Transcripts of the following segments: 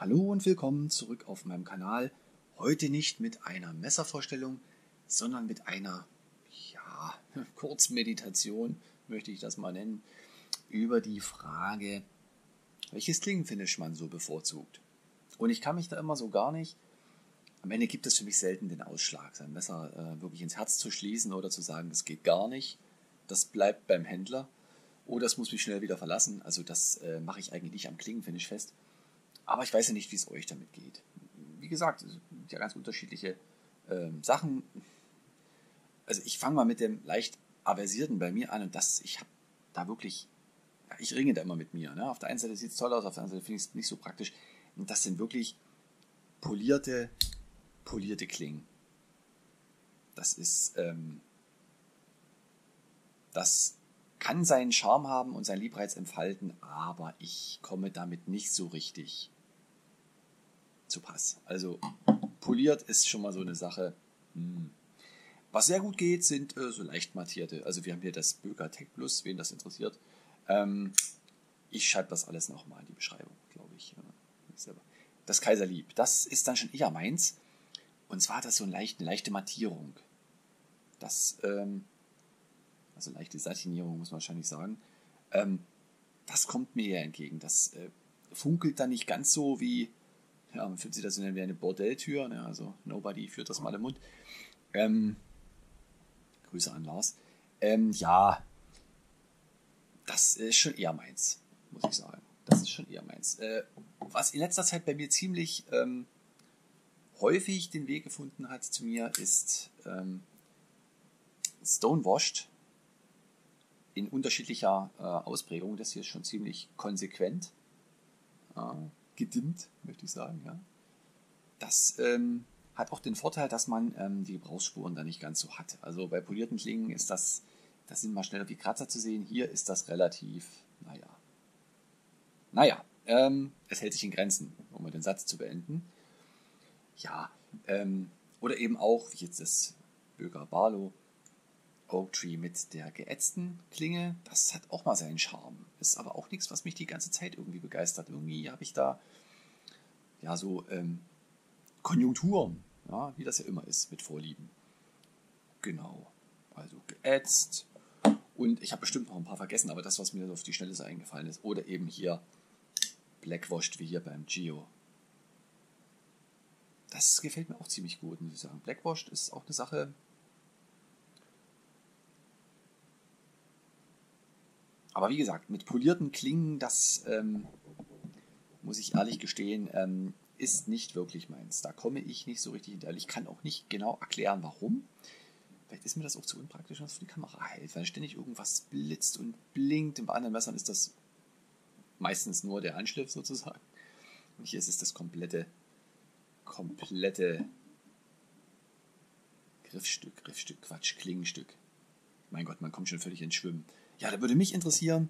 Hallo und willkommen zurück auf meinem Kanal. Heute nicht mit einer Messervorstellung, sondern mit einer, ja, Kurzmeditation, möchte ich das mal nennen, über die Frage, welches Klingenfinish man so bevorzugt. Und ich kann mich da immer so gar nicht, am Ende gibt es für mich selten den Ausschlag, sein Messer äh, wirklich ins Herz zu schließen oder zu sagen, das geht gar nicht. Das bleibt beim Händler. Oder es muss mich schnell wieder verlassen. Also das äh, mache ich eigentlich nicht am Klingenfinish fest. Aber ich weiß ja nicht, wie es euch damit geht. Wie gesagt, es sind ja ganz unterschiedliche ähm, Sachen. Also ich fange mal mit dem leicht aversierten bei mir an und das, ich habe da wirklich, ich ringe da immer mit mir. Ne? Auf der einen Seite sieht es toll aus, auf der anderen Seite finde ich es nicht so praktisch. Und das sind wirklich polierte, polierte Klingen. Das ist, ähm, das kann seinen Charme haben und seinen Liebreiz entfalten, aber ich komme damit nicht so richtig zu Pass. Also poliert ist schon mal so eine Sache. Hm. Was sehr gut geht, sind äh, so leicht mattierte. Also wir haben hier das Böker Tech Plus, wen das interessiert. Ähm, ich schreibe das alles nochmal in die Beschreibung, glaube ich. Das Kaiserlieb, das ist dann schon eher meins. Und zwar hat das so eine leichte, eine leichte Mattierung. Das, ähm, also leichte Satinierung muss man wahrscheinlich sagen. Ähm, das kommt mir eher entgegen. Das äh, funkelt dann nicht ganz so wie ja, man fühlt sich das so wie eine Bordelltür, ne? also nobody führt das mal im Mund. Ähm, Grüße an Lars. Ähm, ja, das ist schon eher meins, muss ich sagen. Das ist schon eher meins. Äh, was in letzter Zeit bei mir ziemlich ähm, häufig den Weg gefunden hat zu mir, ist ähm, Stonewashed in unterschiedlicher äh, Ausprägung. Das hier ist schon ziemlich konsequent. Äh, gedimmt, möchte ich sagen. Ja. Das ähm, hat auch den Vorteil, dass man ähm, die Gebrauchsspuren da nicht ganz so hat. Also bei polierten Klingen ist das, das sind mal schneller die Kratzer zu sehen. Hier ist das relativ, naja. Naja, ähm, es hält sich in Grenzen, um mal den Satz zu beenden. Ja, ähm, oder eben auch, wie jetzt das Böger Barlow, Oak Tree mit der geätzten Klinge, das hat auch mal seinen Charme. Ist aber auch nichts, was mich die ganze Zeit irgendwie begeistert. Irgendwie habe ich da ja so ähm, Konjunkturen, ja, wie das ja immer ist mit Vorlieben. Genau. Also geätzt. Und ich habe bestimmt noch ein paar vergessen, aber das, was mir auf die Schnelle so eingefallen ist. Oder eben hier Blackwashed, wie hier beim Geo. Das gefällt mir auch ziemlich gut, muss ich sagen. Blackwashed ist auch eine Sache, Aber wie gesagt, mit polierten Klingen, das ähm, muss ich ehrlich gestehen, ähm, ist nicht wirklich meins. Da komme ich nicht so richtig hinterher. Ich kann auch nicht genau erklären, warum. Vielleicht ist mir das auch zu unpraktisch, was für die Kamera hält, weil ständig irgendwas blitzt und blinkt. Bei anderen Messern ist das meistens nur der Anschliff sozusagen. Und hier ist es das komplette, komplette Griffstück, Griffstück, Quatsch, Klingenstück. Mein Gott, man kommt schon völlig ins Schwimmen. Ja, da würde mich interessieren,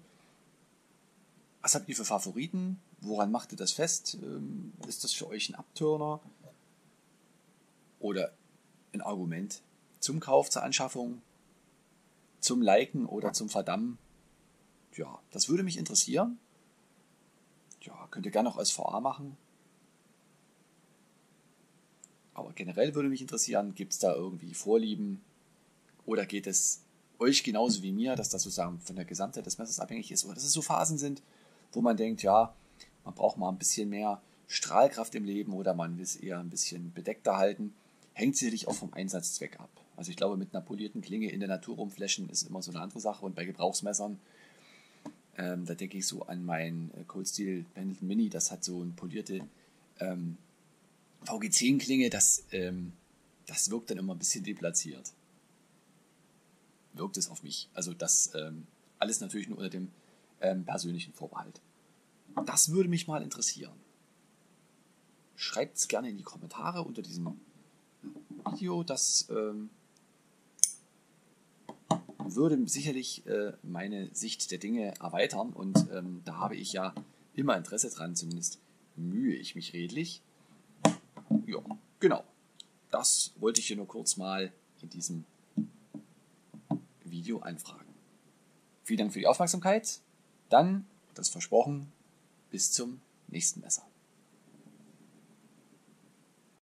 was habt ihr für Favoriten? Woran macht ihr das fest? Ähm, ist das für euch ein Abturner? Oder ein Argument zum Kauf, zur Anschaffung, zum Liken oder zum Verdammen? Ja, das würde mich interessieren. Ja, könnt ihr gerne auch als VA machen. Aber generell würde mich interessieren, gibt es da irgendwie Vorlieben? Oder geht es euch genauso wie mir, dass das sozusagen von der Gesamtheit des Messers abhängig ist oder dass es so Phasen sind, wo man denkt, ja, man braucht mal ein bisschen mehr Strahlkraft im Leben oder man will es eher ein bisschen bedeckter halten, hängt sicherlich auch vom Einsatzzweck ab. Also ich glaube, mit einer polierten Klinge in der Natur rumflächen ist immer so eine andere Sache und bei Gebrauchsmessern, ähm, da denke ich so an mein äh, Cold Steel Pendleton Mini, das hat so eine polierte ähm, VG10-Klinge, das, ähm, das wirkt dann immer ein bisschen deplatziert wirkt es auf mich. Also das ähm, alles natürlich nur unter dem ähm, persönlichen Vorbehalt. Das würde mich mal interessieren. Schreibt es gerne in die Kommentare unter diesem Video. Das ähm, würde sicherlich äh, meine Sicht der Dinge erweitern und ähm, da habe ich ja immer Interesse dran, zumindest mühe ich mich redlich. Ja, genau. Das wollte ich hier nur kurz mal in diesem Video anfragen. Vielen Dank für die Aufmerksamkeit. Dann, das versprochen, bis zum nächsten Messer.